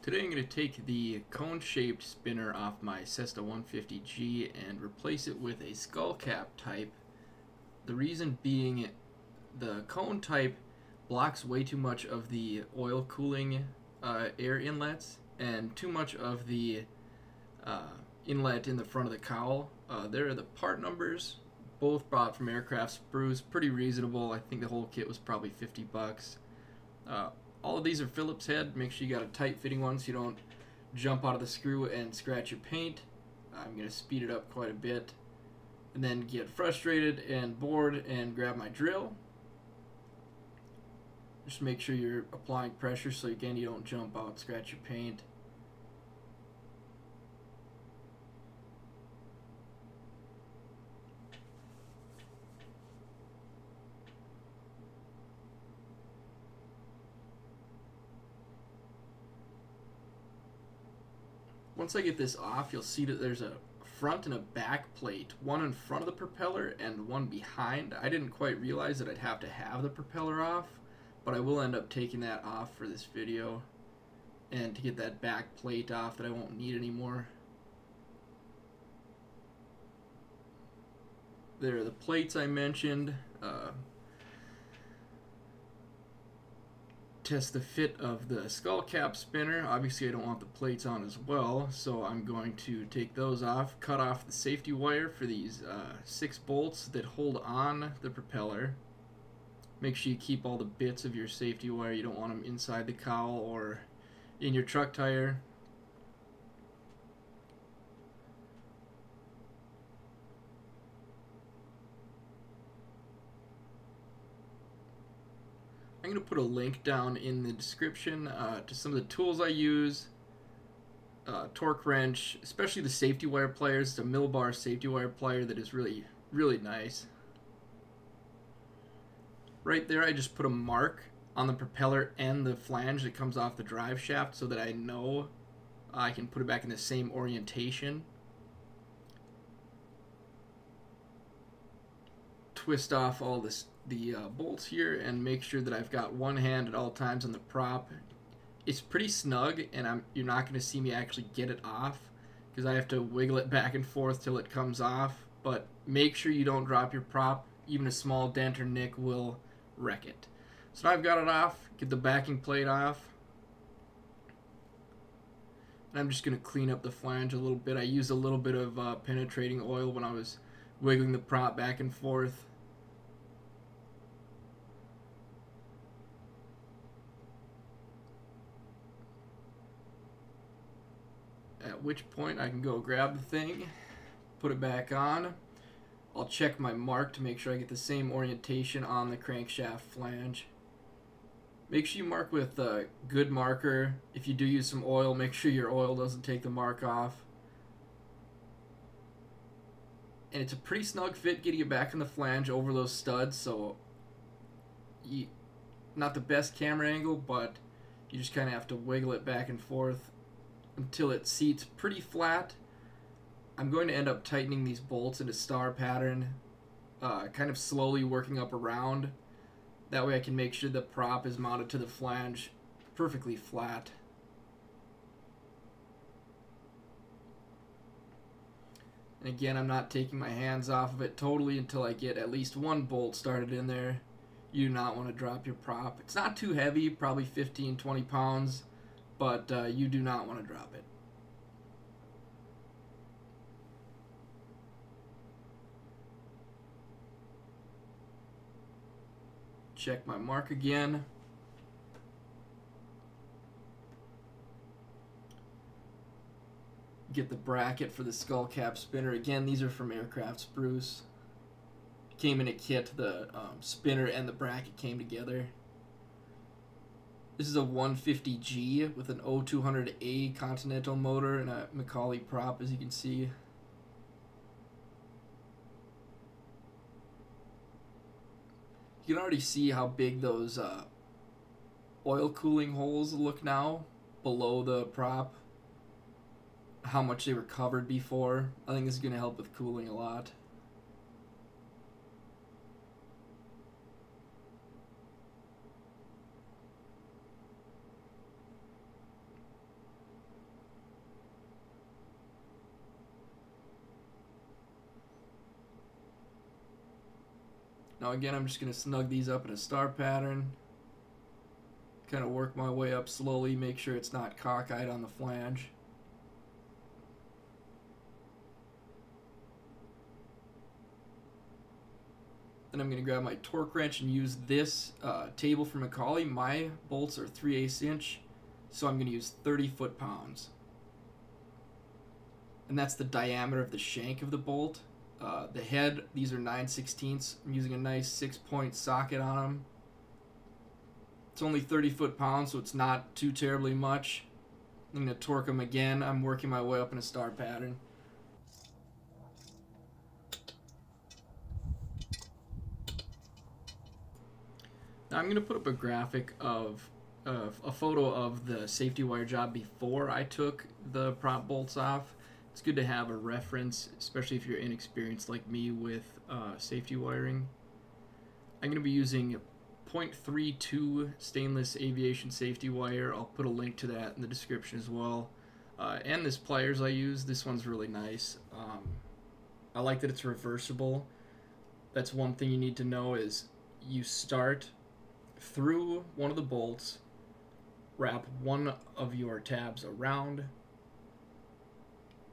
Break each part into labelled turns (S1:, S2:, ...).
S1: Today I'm going to take the cone-shaped spinner off my Cessna 150G and replace it with a skull cap type. The reason being the cone type blocks way too much of the oil cooling uh, air inlets and too much of the uh, inlet in the front of the cowl. Uh, there are the part numbers, both bought from Aircraft Spruce, pretty reasonable. I think the whole kit was probably 50 bucks. All of these are Phillips head. Make sure you got a tight fitting one so you don't jump out of the screw and scratch your paint. I'm going to speed it up quite a bit and then get frustrated and bored and grab my drill. Just make sure you're applying pressure so again you don't jump out, scratch your paint. Once I get this off, you'll see that there's a front and a back plate, one in front of the propeller and one behind. I didn't quite realize that I'd have to have the propeller off, but I will end up taking that off for this video and to get that back plate off that I won't need anymore. There are the plates I mentioned. Uh, test the fit of the skull cap spinner. Obviously I don't want the plates on as well, so I'm going to take those off, cut off the safety wire for these uh, six bolts that hold on the propeller. Make sure you keep all the bits of your safety wire. You don't want them inside the cowl or in your truck tire. I'm going to put a link down in the description uh, to some of the tools I use. Uh, torque wrench, especially the safety wire pliers. It's a safety wire plier that is really, really nice. Right there, I just put a mark on the propeller and the flange that comes off the drive shaft so that I know I can put it back in the same orientation. Twist off all this the uh, bolts here and make sure that I've got one hand at all times on the prop. It's pretty snug and I'm you're not going to see me actually get it off because I have to wiggle it back and forth till it comes off. But make sure you don't drop your prop. Even a small dent or nick will wreck it. So now I've got it off. Get the backing plate off. And I'm just going to clean up the flange a little bit. I used a little bit of uh, penetrating oil when I was wiggling the prop back and forth. At which point I can go grab the thing, put it back on. I'll check my mark to make sure I get the same orientation on the crankshaft flange. Make sure you mark with a good marker. If you do use some oil, make sure your oil doesn't take the mark off. And it's a pretty snug fit getting it back in the flange over those studs, so you, not the best camera angle, but you just kind of have to wiggle it back and forth until it seats pretty flat. I'm going to end up tightening these bolts in a star pattern, uh, kind of slowly working up around. That way I can make sure the prop is mounted to the flange perfectly flat. And again, I'm not taking my hands off of it totally until I get at least one bolt started in there. You do not want to drop your prop. It's not too heavy, probably 15, 20 pounds but uh, you do not want to drop it. Check my mark again. Get the bracket for the skull cap spinner. Again, these are from Aircraft Spruce. Came in a kit, the um, spinner and the bracket came together. This is a 150G with an O200A Continental motor and a McCauley prop, as you can see. You can already see how big those uh, oil cooling holes look now below the prop. How much they were covered before. I think this is going to help with cooling a lot. Now again, I'm just going to snug these up in a star pattern. Kind of work my way up slowly, make sure it's not cockeyed on the flange. Then I'm going to grab my torque wrench and use this uh, table from McCauley. My bolts are 3 8 inch, so I'm going to use 30 foot pounds. And that's the diameter of the shank of the bolt. Uh, the head, these are 9 16ths. I'm using a nice 6 point socket on them. It's only 30 foot pounds, so it's not too terribly much. I'm going to torque them again. I'm working my way up in a star pattern. Now I'm going to put up a graphic of uh, a photo of the safety wire job before I took the prop bolts off. It's good to have a reference, especially if you're inexperienced like me with uh, safety wiring. I'm going to be using 0.32 stainless aviation safety wire. I'll put a link to that in the description as well. Uh, and this pliers I use, this one's really nice. Um, I like that it's reversible. That's one thing you need to know is you start through one of the bolts, wrap one of your tabs around,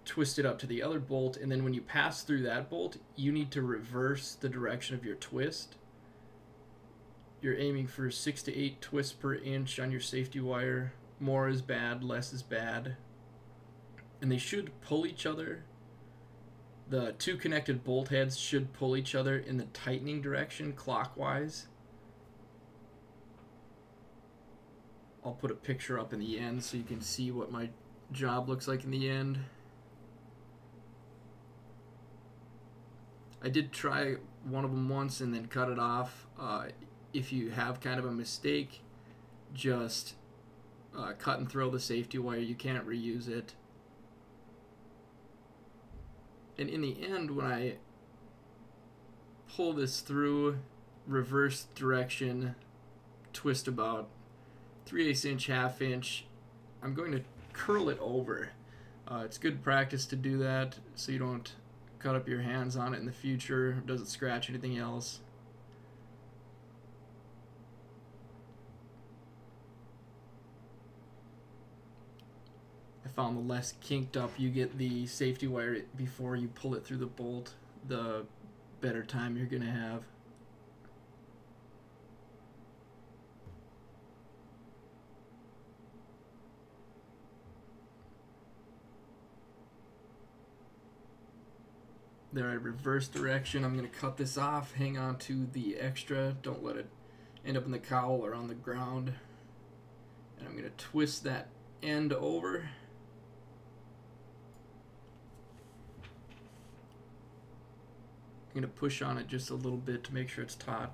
S1: twist it up to the other bolt, and then when you pass through that bolt, you need to reverse the direction of your twist. You're aiming for six to eight twists per inch on your safety wire. More is bad, less is bad. And they should pull each other. The two connected bolt heads should pull each other in the tightening direction clockwise I'll put a picture up in the end so you can see what my job looks like in the end. I did try one of them once and then cut it off. Uh, if you have kind of a mistake, just uh, cut and throw the safety wire. You can't reuse it. And in the end, when I pull this through, reverse direction, twist about 3 8 inch, half inch. I'm going to curl it over. Uh, it's good practice to do that so you don't cut up your hands on it in the future. Doesn't scratch anything else. I found the less kinked up you get the safety wire before you pull it through the bolt, the better time you're going to have. There I reverse direction. I'm going to cut this off, hang on to the extra. Don't let it end up in the cowl or on the ground. And I'm going to twist that end over. I'm going to push on it just a little bit to make sure it's taut.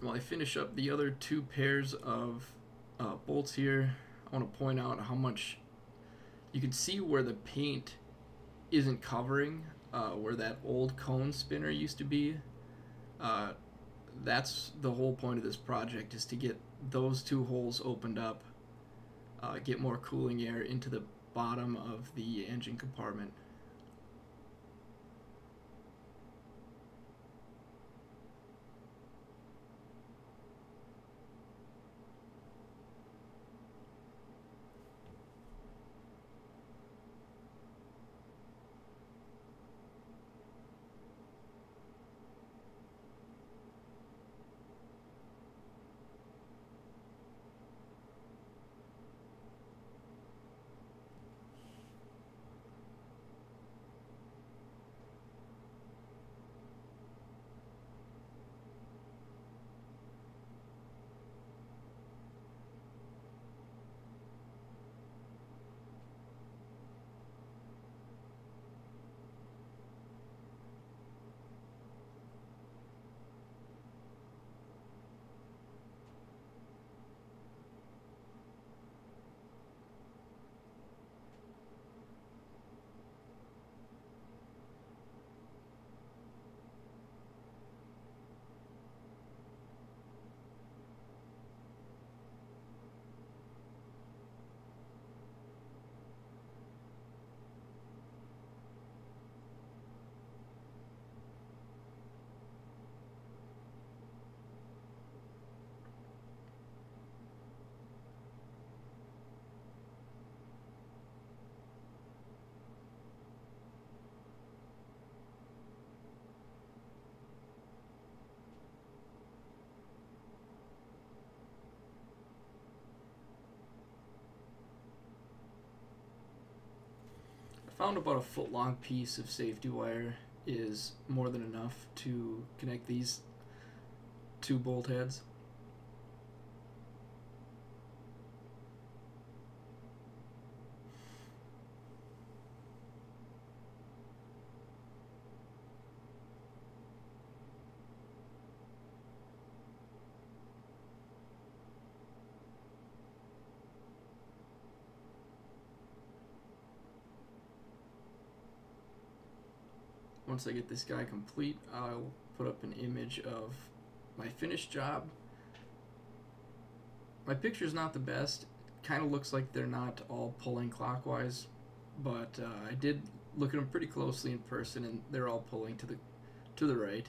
S1: While I finish up the other two pairs of uh, bolts here, I want to point out how much you can see where the paint isn't covering uh, where that old cone spinner used to be. Uh, that's the whole point of this project is to get those two holes opened up, uh, get more cooling air into the bottom of the engine compartment. Found about a foot long piece of safety wire is more than enough to connect these two bolt heads. Once I get this guy complete, I'll put up an image of my finished job. My picture's not the best. Kind of looks like they're not all pulling clockwise, but uh, I did look at them pretty closely in person, and they're all pulling to the to the right.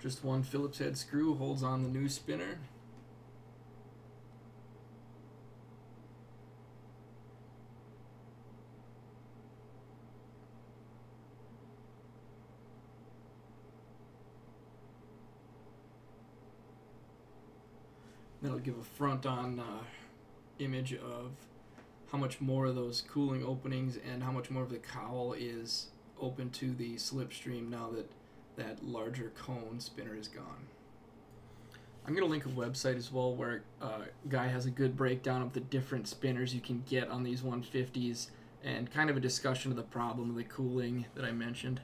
S1: Just one Phillips head screw holds on the new spinner. That'll give a front on uh, image of how much more of those cooling openings and how much more of the cowl is open to the slipstream now that that larger cone spinner is gone. I'm going to link a website as well where a uh, guy has a good breakdown of the different spinners you can get on these 150s and kind of a discussion of the problem of the cooling that I mentioned.